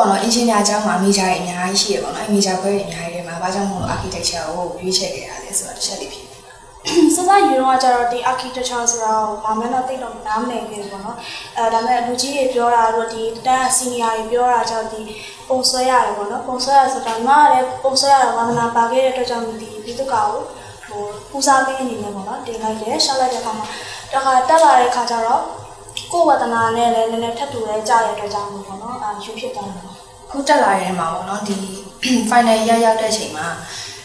ပေါ့နော် engineer အကြောင်းမှာ major တွေအများကြီးရှိရပေါ့နော်အဲ major ဘွဲတွေအများကြီးတွေမှာဘာကြောင့်မို့လို့ architecture ကိုရွေးချယ်ခဲ့ရလဲဆိုတော့တစ်ချက်လေးဖြစ်နေပါစစယူတော့ကျတော့ဒီ architecture ဆိုတာကိုဘာမှတော့သိတော့နားမလည်ဘူးပေါ့နော်အဲဒါပေမဲ့လူကြီးတွေပြောတာတော့ဒီတန်း senior တွေပြောတာကြောင့်ဒီပုံဆွဲရတယ်ပေါ့နော်ပုံဆွဲရဆိုတာငါကလည်းပုံဆွဲရတာဝါသနာပါခဲ့တဲ့အတွက်ကြောင့်ဒီပြီးတော့ကောဟိုပူစားပေးအနေနဲ့ပေါ့နော်တင်လိုက်တယ်ရှောက်လိုက်တဲ့အခါမှာတခါတက်လာတဲ့အခါကျတော့ ကိုယ်ဝါသနာနဲ့လည်းနည်းနည်းထပ်တူလဲကြားရတဲ့အတွက်ကြောင့်ပေါ့နော်အာယူဖြစ်သွားတယ်ပေါ့ခုတက်လာတဲ့မှာပေါ့နော်ဒီ final ရရောက်တဲ့အချိန်မှာ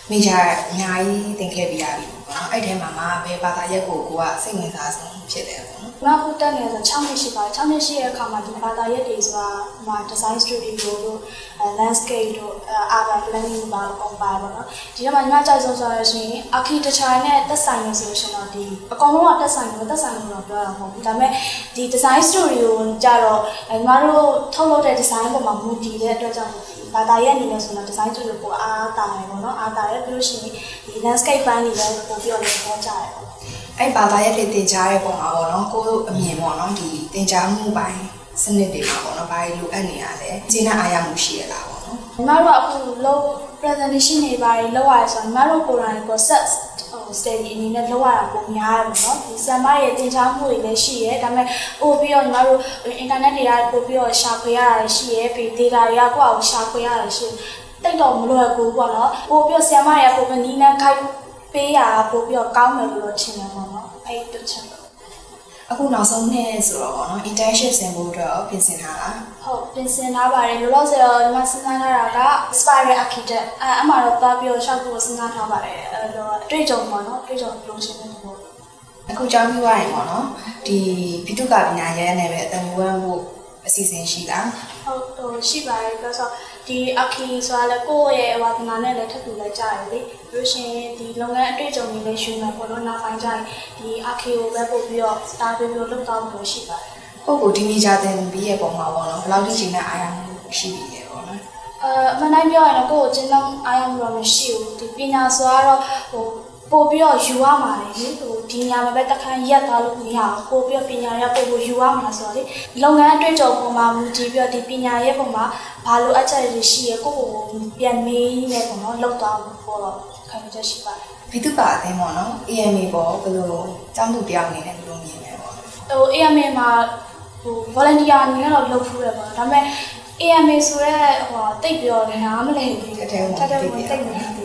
major အများကြီးသင်ခဲ့ပြီးရပြီပေါ့နော်အဲ့ထဲမှာမှာဘယ်ဘာသာရပ်ကိုကိုကစိတ်ဝင်စားဆုံးဖြစ်တယ်ပေါ့နော်နောက်ခုတက်နေဆို6နှစ်ရှိပါတယ်6နှစ်ရှိတဲ့အခါမှာဒီဘာသာရပ်တွေဆိုတာဟိုမှာ design studio တို့အဲ landscape တို့အဲ urban planning တို့ပါတော့ပုံပါပါတော့ဒီထဲမှာညီမကြိုက်ဆုံးဆိုရရှင် architecture နဲ့သက်ဆိုင်နေဆိုရှင်တော့ဒီအကောင်လုံးကသက်ဆိုင်လို့သက်ဆိုင်လို့တော့ပြောတာမဟုတ်ဘူးဒါပေမဲ့ဒီ design studio ကိုကြတော့ညီမတို့ထုတ်လုပ်တဲ့ design ပေါ်မှာမူတည်တဲ့အတွက်ကြောင့်ဘာသာရပ်အနေနဲ့ဆိုတော့ design studio ကိုအားတာတယ်ပေါ့နော်အားတာတယ်ပြီးလို့ရှိရင်ဒီ landscape ပိုင်းတွေလည်းပို့ပြီးတော့လည်းဟောကြတယ်ပေါ့အဲ့ဘာသာရပ်တွေသင်ကြားတဲ့ပုံမှာပေါ့နော်ကိုယ်အမြင်ပေါ့နော်ဒီသင်ကြားမှုပိုင်းစနစ်တွေမှာပေါ့နော်ဘာတွေလိုအပ်နေရလဲကျင်းတဲ့အားရမှုရှိရလားပေါ့နော်ညီမတို့ကအခုလုံး presentation တွေပါတယ်လောက်ရတယ်ဆိုတော့ညီမတို့ကိုယ်တိုင် concept ဟို study အနေနဲ့လောက်ရတာပုံများတယ်ပေါ့နော်ဒီဆမ်မရဲ့သင်ကြားမှုတွေလည်းရှိရဲဒါပေမဲ့ပို့ပြီးတော့ညီမတို့ internet တွေကပို့ပြီးတော့ရှာဖွေရတာရှိရဲပြီး data တွေကကိုယ့်အောင်ရှာဖွေရတာရှိတိတ်တော့မလွယ်ဘူးပေါ့နော်ပို့ပြီးတော့ဆမ်မတွေကပို့ပြီးနီးနှမ်းခိုက် ပေးရတာပို့ပြီးတော့ကောင်းတယ်လို့တော့ထင်တယ်ပေါ့နော်အဲ့ဒီတစ်ချက်တော့အခုနောက်ဆုံးနှစ်ဆိုတော့ပေါ့နော် internship ဆင်ဖို့အတွက်ပြင်ဆင်ထားတာဟုတ်ပြင်ဆင်ထားပါတယ်လောလောဆယ်တော့ဒီမှာစဉ်းစားထားတာက spiral architect အဲအမှတော့သွားပြီးတော့ရှောက်ဖို့စဉ်းစားထားပါတယ်အဲတော့အတွေ့အကြုံပေါ့နော်အတွေ့အကြုံလုံးရှင်းတဲ့ဘောအခုကြောင်းပြီးသွားရင်ပေါ့နော်ဒီဘီတုကပညာရဲနဲ့ပဲအတန်ဝမ်းဖို့အစီအစဉ်ရှိတာဟုတ်ဟိုရှိပါတယ်ပြောဆို ဒီ archi ဆိုတာလည်းကိုယ့်ရဲ့ဝါသနာနဲ့လည်းထပ်တူလည်းကြားရတယ်လေပြီးလို့ရှိရင်ဒီလုပ်ငန်းအတွေ့အကြုံတွေလည်းယူမယ်ပေါ့နော်နောက်ပိုင်းကျရင်ဒီ archi ကိုပဲပို့ပြီးတော့ start ပြီးတော့လုပ်တော့လို့ရှိပါတယ်ပုဂ္ဂိုလ်ဒီနေကြတဲ့ပြီးရဲ့ပုံမှာပေါ့နော်ဘယ်လောက်ထိချိန်နဲ့အားရမှုရှိပြီလဲပေါ့နော်အဲအမှန်တိုင်းပြောရင်တော့ကိုယ့်ကိုကျင်းတော့အားရမှုတော့မရှိဘူးဒီပညာဆိုတော့ဟို ပို့ပြီးတော့ယူရမှာလေဟိုဒီညာမှာပဲတခါရက်သွားလို့မရဘူးပို့ပြီးတော့ပညာရပို့ဖို့ယူရမှာဆိုတော့လေလုပ်ငန်းအတွေ့အကြုံပုံမှာမူတည်ပြီးတော့ဒီပညာရဲ့ပုံမှာဘာလို့အချက်တွေရှိရဲကိုယ့်ကိုယ်ကိုပြန်မေးနေပေါ့နော်လောက်သွားဖို့တော့ခံယူချက်ရှိပါတယ်ဘီတုကအသင်းပေါ့နော် AMA ပေါ့ဘယ်လိုကျောင်းသူတယောက်အနေနဲ့ဘယ်လိုမြင်လဲပေါ့နော်ဟို AMA မှာဟို volunteer အနေနဲ့တော့လုပ်ဖူးတယ်ပေါ့နော်ဒါပေမဲ့ AMA ဆိုတော့ဟိုတိတ်ပြောနားမလည်ဘူးတကယ်ဝင်တက်တက်သိဝင်တယ်တိတ်မသိဘူး